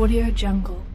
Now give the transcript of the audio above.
Audio Jungle.